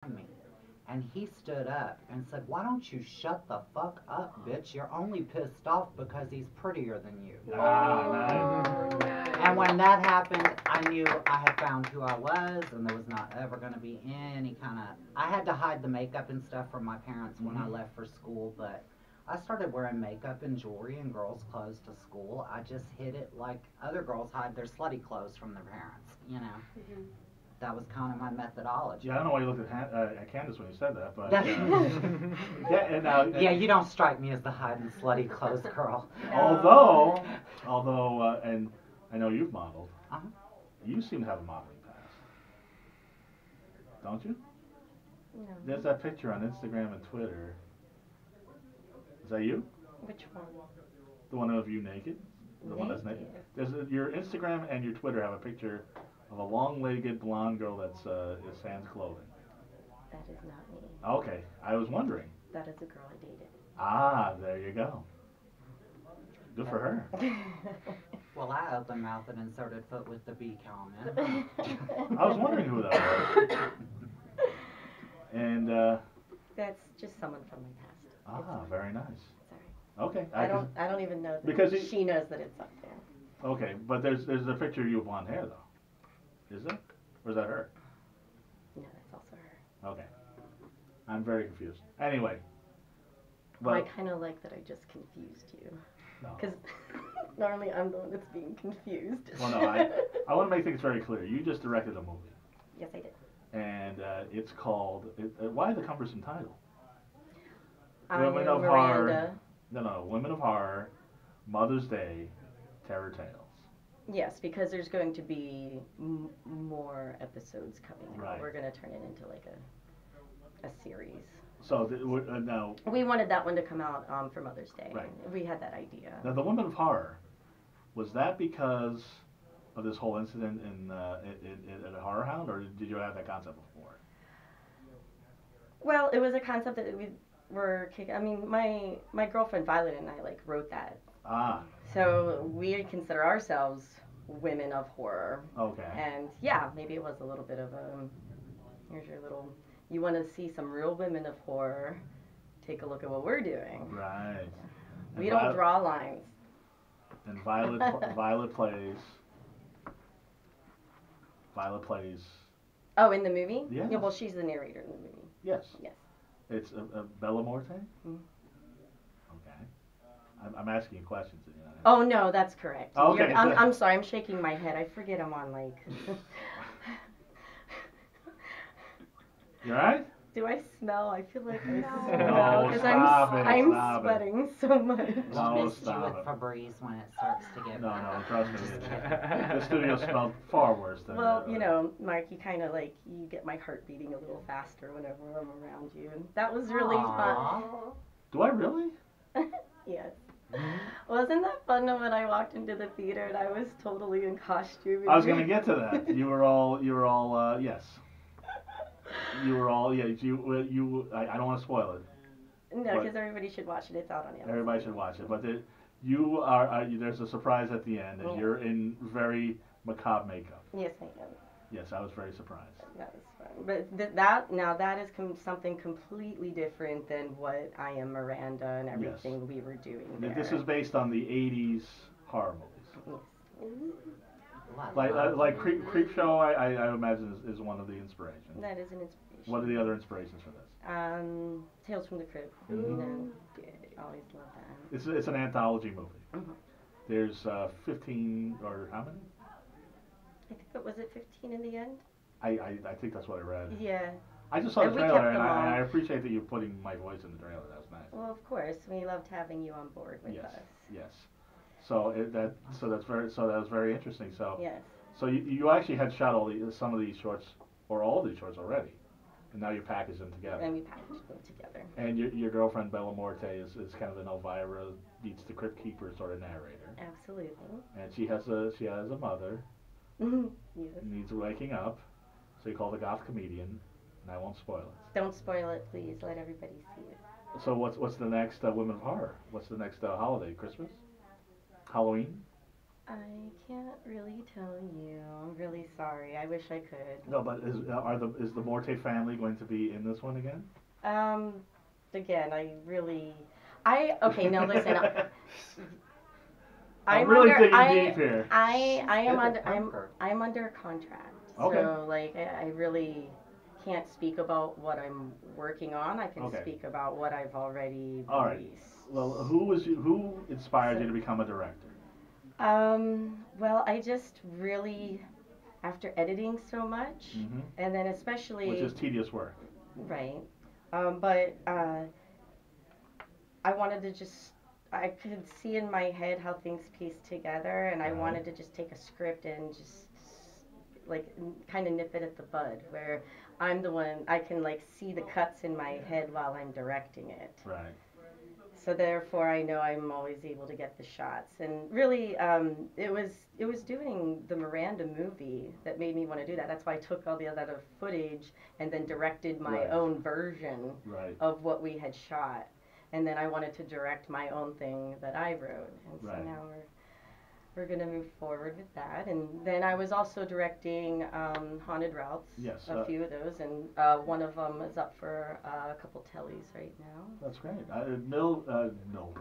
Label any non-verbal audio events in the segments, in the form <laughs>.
behind me. And he stood up and said, Why don't you shut the fuck up, bitch? You're only pissed off because he's prettier than you. Nice. And when that happened, I knew I had found who I was, and there was not ever going to be any kind of. I had to hide the makeup and stuff from my parents when I Mhm. left for school, but I started wearing makeup and jewelry and girls' clothes to school. I just hid it like other girls hide their slutty clothes from their parents, you know? Mhm. That was kind of my methodology. Yeah, I don't know why you looked at, Han- uh, at Candice when you said that, but. That- Uh, <laughs> yeah, and now. yeah, you don't strike me as the hiding slutty clothes girl. <laughs> Although, although, uh, and I know you've modeled. Uh-huh. You seem to have a modeling past, don't you? No. There's that picture on Instagram and Twitter. Is that you? Which one? The one of you naked? The one that's naked? Naked. There's a, your Instagram and your Twitter have a picture of a long-legged blonde girl that's uh, is sans clothing. That is not me. Okay, I was wondering. That is a girl I dated. Ah, there you go. Good for her. <laughs> Well, I open mouth and inserted foot with the B comment. <laughs> I was wondering who that was. <laughs> And uh, That's just someone from my past. ah, very nice. Sorry. Okay, I can- don't. I don't even know that. Because it- she knows that it's up there. Okay, but there's there's a picture of you with blonde hair though. Is there? Or is that her? No, that's also her. Okay. I'm very confused. Anyway. Well, I kind of like that. I just confused you. no. Because <laughs> normally I'm the one that's being confused. Well, no, I- I want to make things very clear. You just directed a movie, yes, I did. and uh, it's called. It, uh, why the cumbersome title? I Women of Horror. No, no, Women of Horror, Mother's Day, Terror Tales. Yes, because there's going to be m- more episodes coming out. Right. We're going to turn it into like a a series. So th- w- uh, now, We wanted that one to come out um, for Mother's Day. Right. We had that idea. now the Women of Horror, was that because of this whole incident in uh, in HorrorHound, or did you have that concept before? Well, it was a concept that we were kicking. I mean, my my girlfriend Violet and I like wrote that, Ah, so we consider ourselves women of horror. okay. And yeah, maybe it was a little bit of a. Here's your little. You want to see some real women of horror? Take a look at what we're doing. Right. We And don't Violet- draw lines. And Violet <laughs> Violet plays. Violet plays. Oh, in the movie? Yes. Yeah. Well, she's the narrator in the movie. Yes. Yes. It's a, a Bella Morte. Mhm. Okay. I'm, I'm asking you questions. You know. Oh no, that's correct. Oh, okay, You're- I'm, I'm sorry. I'm shaking my head. I forget I'm on like. <laughs> <laughs> You alright? Do I smell? I feel like I No. smell No, because stop I'm it, I'm stop it. sweating so much. No, We'll mist you stop with it. Febreze when it starts to get No, no, trust me. Just it- kidding. The studio smelled far worse than. Well, uh, you know, Mark, you kind of like you get my heart beating a little faster whenever I'm around you, and that was really Aw. Do I really? fun. <laughs> yes. Wasn't that fun when I walked into the theater and I was totally in costume? I was gonna get to that. You were all. You were all. Uh, yes. You were all. Yeah. You. You. I, I don't want to spoil it. No, because everybody should watch it. It's out on Amazon. Everybody should watch it. But the, you are. Uh, there's a surprise at the end, and Yeah. you're in very macabre makeup. Yes, I am. Yes, I was very surprised. That was fun. But th- that now that is com- something completely different than what I am Miranda and Yes. everything we were doing Th- there. This is based on the '80s horror movies. Ooh, I Like uh, like. Creep, Creepshow, I, I, I imagine is, is one of the inspirations. That is an inspiration. What are the other inspirations for this? Um, Tales from the Crypt. You Mhm. know, yeah, always love that. It's it's an anthology movie. Mhm. There's uh, 15 or how many? It was it 15 in the end. I, I, I think that's what I read. Yeah. I just saw the And we trailer and. I, I appreciate that you're putting my voice in the trailer. That was nice. Well, of course, we loved having you on board with Yes. us. Yes. So it, that so that's very so that was very interesting. So Yes. so you, you actually had shot all the some of these shorts or all these shorts already, and now you package them together. And we packaged them together. And your, your girlfriend Bella Morte is, is kind of an Elvira meets the Crypt Keeper sort of narrator, Absolutely. and she has a she has a mother yes. who needs waking up, so you call the goth comedian, and I won't spoil it. Don't spoil it, please. Let everybody see it. So what's what's the next uh, Women of Horror? What's the next uh, holiday? Christmas, Halloween. I can't really tell you. I'm really sorry. I wish I could. No, but is uh, are the is the Morte family going to be in this one again? Um, again, I really, I okay. No, listen. <laughs> I- I'm I'm really under, digging I, deep here. I, I am under, I'm. I'm under contract. Okay. So like, I, I really can't speak about what I'm working on. I can Okay. speak about what I've already All right. released. Well, who was you, who inspired you to become a director? Um, well, I just really, after editing so much, hmm and then especially Which is tedious work. Right. Um, but uh, I wanted to just, I could see in my head how things pieced together, and I wanted to just take a script and just like kind of nip it at the bud, where I'm the one, I can like see the cuts in my head while I'm directing it. Right. So therefore, I know I'm always able to get the shots. And really, um, it was it was doing the Miranda movie that made me want to do that. That's why I took all the other footage and then directed my Right. own version Right. of what we had shot. And then I wanted to direct my own thing that I wrote. And so Right. now we're we're gonna move forward with that. And then I was also directing um, Haunted Routes, Yes, a uh, few of those, and uh, one of them is up for uh, a couple Tellys right now. That's great. I, Mill, uh, no,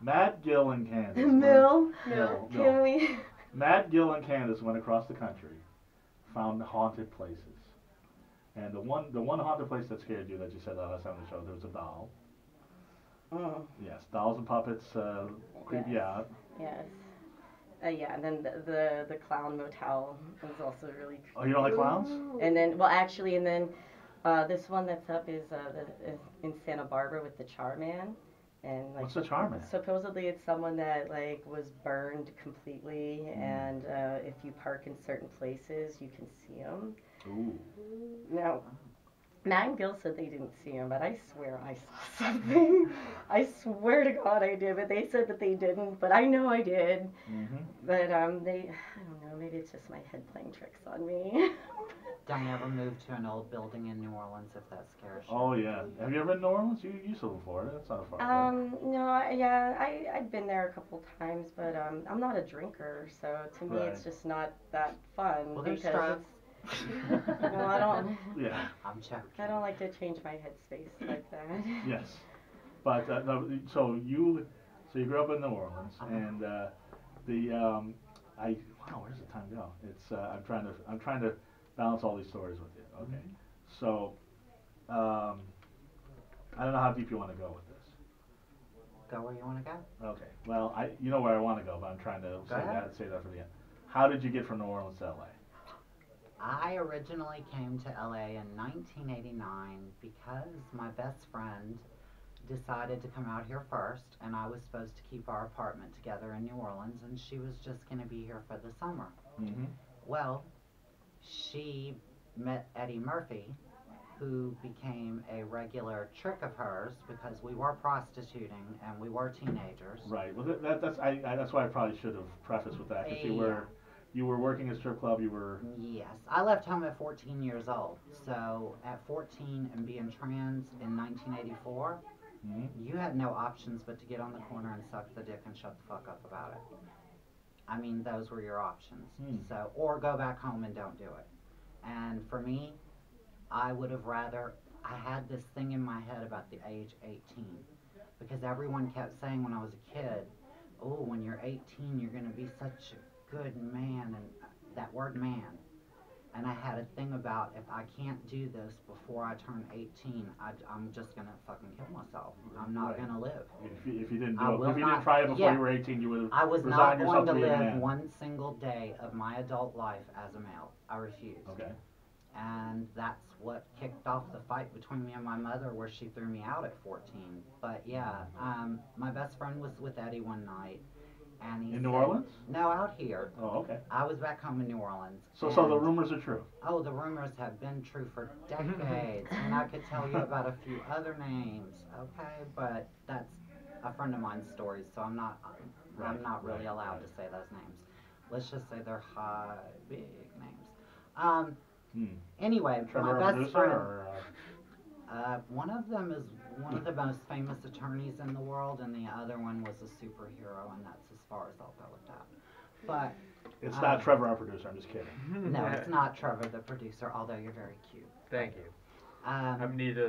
Matt Guil and Candice. <laughs> went- Mill, Mill, can we? <laughs> Matt Guil and Candice went across the country, found haunted places, and the one the one haunted place that scared you that you said last time on the show there was a doll. Mm, Yes, dolls and puppets uh, creep you Yes. out. yes. Uh, yeah, and then the, the the clown motel was also really. Creepy. Oh, you don't like clowns? And then, well, actually, and then uh, this one that's up is uh, the, is in Santa Barbara with the Charman, and like What's the Charman? supposedly it's someone that like was burned completely, Mm. and uh, if you park in certain places, you can see them. Ooh. Now, Matt and Guil said they didn't see him, but I swear I saw <laughs> something. I swear to God I did, but they said that they didn't, but I know I did. Mm-hmm. But um, they, I don't know, maybe it's just my head playing tricks on me. <laughs> Don't ever move to an old building in New Orleans if that scares you. Oh yeah. Have you ever been to New Orleans? You you still in Florida? That's not far. away. um, no, I- yeah, I I've been there a couple times, but um, I'm not a drinker, so to me it's just not that fun Well, there's because drugs. It's, well, I don't, yeah. I'm joking. I don't like to change my headspace like that. Yes. But uh, no, so you so you grew up in New Orleans Uh-huh. and uh, the um, I wow where's the time go? It's uh, I'm trying to I'm trying to balance all these stories with you. Okay. So um, I don't know how deep you want to go with this. Go where you want to go. Okay. Well, I you know where I want to go, but I'm trying to say ahead. that say that for the end. How did you get from New Orleans to LA? I originally came to LA in 1989 because my best friend decided to come out here first, and I was supposed to keep our apartment together in New Orleans, and she was just going to be here for the summer. Mm-hmm. Well, she met Eddie Murphy, who became a regular trick of hers because we were prostituting and we were teenagers. Right. Well, that, that that's I, I that's why I probably should have prefaced with that because you Yeah. were you were working at strip club. You were Yes, I left home at 14 years old. So at 14 and being trans in 1984, Mhm. you had no options but to get on the corner and suck the dick and shut the fuck up about it. I mean, those were your options. Hmm. So, or go back home and don't do it. And for me, I would have rather. I had this thing in my head about the age 18 because everyone kept saying when I was a kid, "Oh, when you're 18, you're gonna be such a good man," and that word "man." And I had a thing about if I can't do this before I turn 18, I, am just gonna fucking kill myself. I'm not Right. gonna live. if you, if you didn't I do it, if you not- didn't try it before yeah. you were 18, you would have I was not going to to live one single day of my adult life as a male. I refused. Okay. And that's what kicked off the fight between me and my mother, where she threw me out at 14. But yeah, um, my best friend was with Eddie one night, and he In New said- Orleans? No, out here. Oh, okay. I was back home in New Orleans. So, so the and- rumors are true. Oh, the rumors have been true for decades, and I could tell you about a few other names. Okay, but that's a friend of mine's story, so I'm not. Right, I'm not really right, allowed to say those names. Let's just say they're high, big names. Um. Hmm. Anyway, Trevor, my best friend. or uh, Uh, one of them is one of the most famous attorneys in the world, and the other one was a superhero, and that's as far as I'll go with that. But It's Uh, not Trevor, our producer. I'm just kidding. no, it's <laughs> not Trevor, the producer, although you're very cute. Thank you. Um, I'm neither